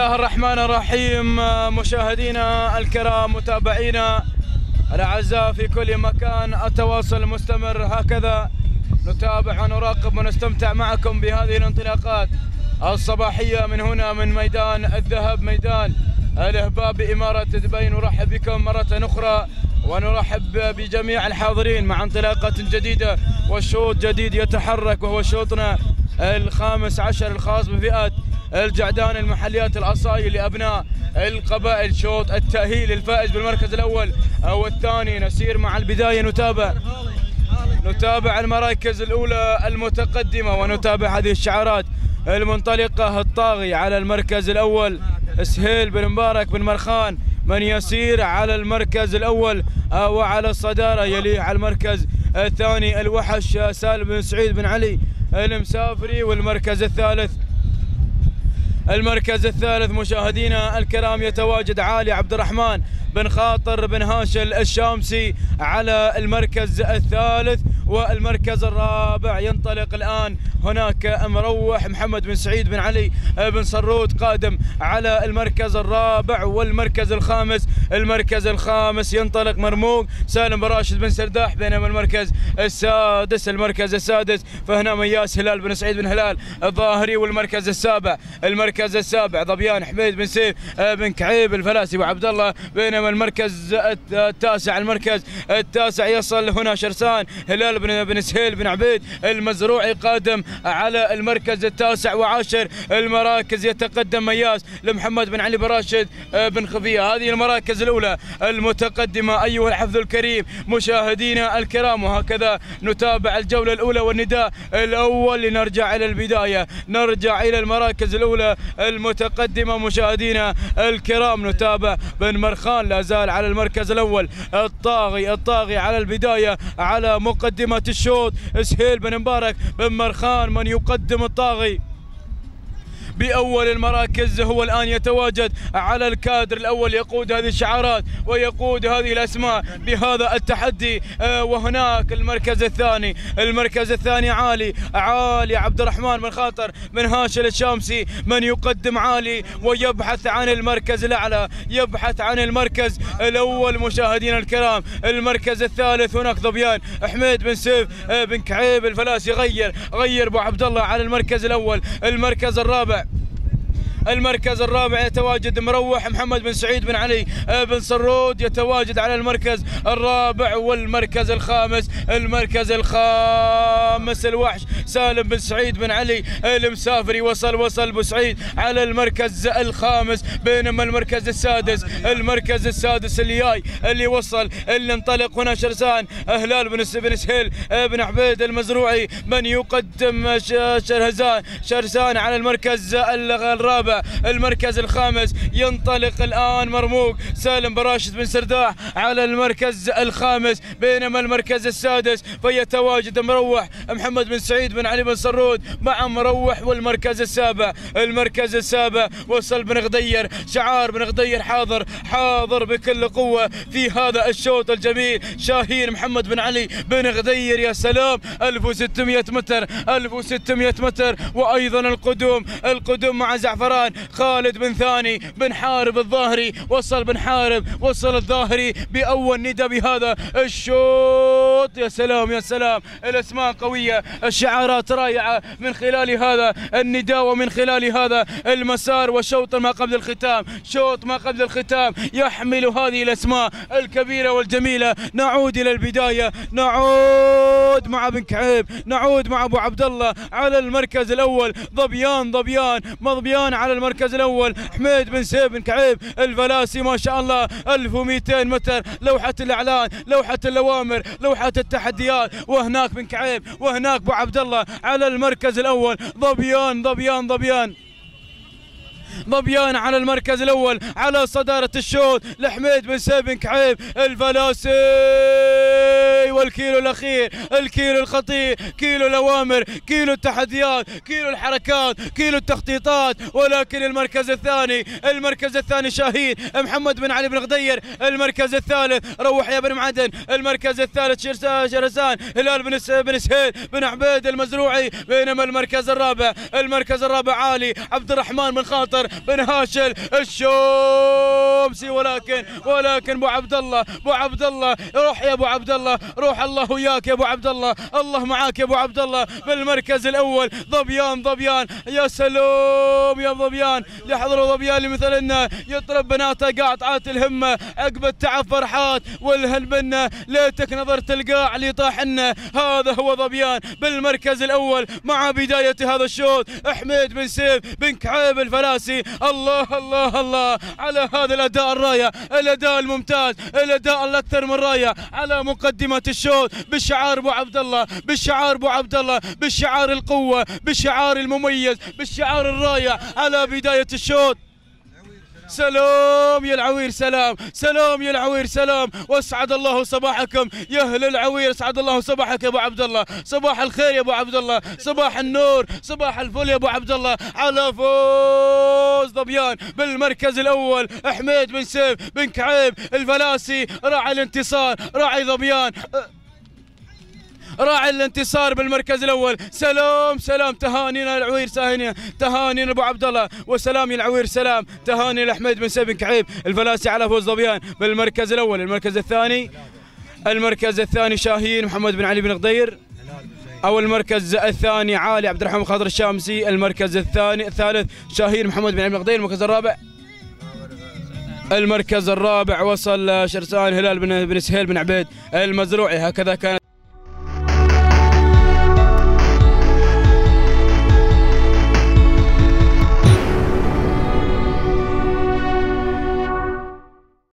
الله الرحمن الرحيم مشاهدينا الكرام متابعينا الأعزاء في كل مكان التواصل مستمر هكذا. نتابع ونراقب ونستمتع معكم بهذه الانطلاقات الصباحية من هنا من ميدان الذهب ميدان الإهباب بإمارة دبي. نرحب بكم مرة أخرى ونرحب بجميع الحاضرين مع انطلاقة جديدة وشوط جديد يتحرك وهو شوطنا الخامس عشر الخاص بفئة الجعدان المحليات الأصايل لابناء القبائل شوط التأهيل الفائز بالمركز الأول أو الثاني. نسير مع البداية نتابع. نتابع المراكز الأولى المتقدمة ونتابع هذه الشعارات المنطلقة. الطاغي على المركز الأول سهيل بن مبارك بن مرخان. من يسير على المركز الأول وعلى الصدارة يليه على المركز الثاني الوحش سالم بن سعيد بن علي المسافري. والمركز الثالث المركز الثالث مشاهدينا الكرام يتواجد علي عبد الرحمن بن خاطر بن هاشل الشامسي على المركز الثالث والمركز الرابع. ينطلق الآن هناك مروح محمد بن سعيد بن علي بن صرود قادم على المركز الرابع والمركز الخامس. المركز الخامس ينطلق مرموق. سالم براشد بن سرداح بينما المركز السادس المركز السادس. فهنا مياس هلال بن سعيد بن هلال الظاهري والمركز السابع. المركز السابع ظبيان حميد بن سيف بن كعيب الفلاسي وعبد الله. بينما المركز التاسع المركز التاسع يصل هنا شرسان. هلال بن بن سهيل بن عبيد المزروعي قادم على المركز التاسع وعاشر. المراكز يتقدم مياس لمحمد بن علي براشد بن خفية. هذه المراكز الأولى المتقدمة. أيها الحفظ الكريم مشاهدينا الكرام وهكذا نتابع الجولة الأولى والنداء الأول. لنرجع إلى البداية نرجع إلى المراكز الأولى المتقدمة. مشاهدينا الكرام نتابع بن مرخان. لا زال على المركز الأول. الطاغي الطاغي على البداية على مقدمة الشوط. سهيل بن مبارك بن مرخان. من يقدم الطاغي. بأول المراكز هو الآن يتواجد على الكادر الأول يقود هذه الشعارات ويقود هذه الأسماء بهذا التحدي. وهناك المركز الثاني. المركز الثاني عالي عالي عبد الرحمن بن خاطر بن هاشل الشامسي من يقدم عالي ويبحث عن المركز الأعلى يبحث عن المركز الأول. مشاهدينا الكرام المركز الثالث هناك ظبيان حميد بن سيف بن كعيب الفلاسي غير غير أبو عبد الله على المركز الأول. المركز الرابع المركز الرابع يتواجد مروح محمد بن سعيد بن علي بن صرود يتواجد على المركز الرابع والمركز الخامس. المركز الخامس الوحش سالم بن سعيد بن علي المسافري وصل وصل أبو سعيد على المركز الخامس بينما المركز السادس المركز السادس اللي جاي اللي وصل اللي انطلق هنا شرسان هلال بن بن سهيل بن عبيد المزروعي من يقدم شرهزان شرسان على المركز الرابع المركز الخامس ينطلق الآن مرموق سالم براشد بن سرداح على المركز الخامس بينما المركز السادس فيتواجد مروح محمد بن سعيد بن علي بن صرود مع مروح والمركز السابع. المركز السابع وصل بن غدير شعار بن غدير حاضر حاضر بكل قوة في هذا الشوط الجميل. شاهين محمد بن علي بن غدير يا سلام. 1600 متر 1600 متر. وأيضا القدوم القدوم مع زعفران. خالد بن ثاني بن حارب الظاهري. وصل بن حارب وصل الظاهري بأول ندى بهذا الشوط. يا سلام يا سلام. الأسماء قوية الشعارات رائعة من خلال هذا النداء ومن خلال هذا المسار وشوط ما قبل الختام شوط ما قبل الختام يحمل هذه الأسماء الكبيرة والجميلة. نعود إلى البداية. نعود مع بن كعيب نعود مع أبو عبد الله على المركز الأول. ظبيان ظبيان مظبيان على المركز الأول. حميد بن سيف بن كعيب الفلاسي ما شاء الله. 1200 متر. لوحة الإعلان لوحة الأوامر لوحة التحديات. وهناك بن كعيب وهناك أبو عبد الله على المركز الأول. ظبيان ظبيان ظبيان ظبيان على المركز الأول على صدارة الشوط. لحميد بن سيف بن كعيب الفلاسي. أيوه الكيلو الأخير الكيلو الخطير كيلو الأوامر كيلو التحديات كيلو الحركات كيلو التخطيطات. ولكن المركز الثاني المركز الثاني شاهين محمد بن علي بن غدير. المركز الثالث روح يا بن معدن. المركز الثالث شرسان هلال بن بن سهيل بن عبيد المزروعي. بينما المركز الرابع المركز الرابع علي عبد الرحمن بن خاطر بن هاشل الشومسي ولكن ولكن أبو عبد الله أبو عبد الله روح يا أبو عبد الله. روح الله وياك يا أبو عبد الله الله معاك يا أبو عبد الله بالمركز الأول ظبيان ظبيان يا سلام يا ظبيان يحضروا ظبيان لمثلنا يطرب بناته قاطعات الهمة. عقب التعب فرحات والهن منا ليتك نظرت القاع اللي طاحنا هذا هو ظبيان بالمركز الأول مع بداية هذا الشوط حميد بن سيف بن كعيب الفلاسي الله الله الله. على هذا الأداء الرايه الأداء الممتاز الأداء الأكثر من رايه على مقدمة الشوط بالشعار أبو عبد الله بالشعار أبو عبد الله بالشعار القوة بالشعار المميز بالشعار الراية على بداية الشوط. سلام يا العوير سلام. سلام يا العوير سلام. واسعد الله صباحكم. يا أهل العوير اسعد الله صباحك يا أبو عبد الله. صباح الخير يا أبو عبد الله. صباح النور صباح الفل يا أبو عبد الله. على فوز ظبيان بالمركز الأول. حميد بن سيف بن كعيب الفلاسي راعي الانتصار راعي ظبيان راعي الانتصار بالمركز الأول. سلام سلام. تهانينا العوير ساهنيا تهانينا أبو عبد الله. وسلام العوير سلام. تهاني لحميد بن سيف بن كعيب. الفلاسي على فوز ظبيان بالمركز الأول. المركز الثاني المركز الثاني شاهين محمد بن علي بن غدير. أو المركز الثاني علي عبد الرحمن خاطر الشامسي. المركز الثاني الثالث شاهين محمد بن علي بن غدير. المركز الرابع المركز الرابع وصل شرسان هلال بن بن سهيل بن عبيد المزروعي. هكذا كانت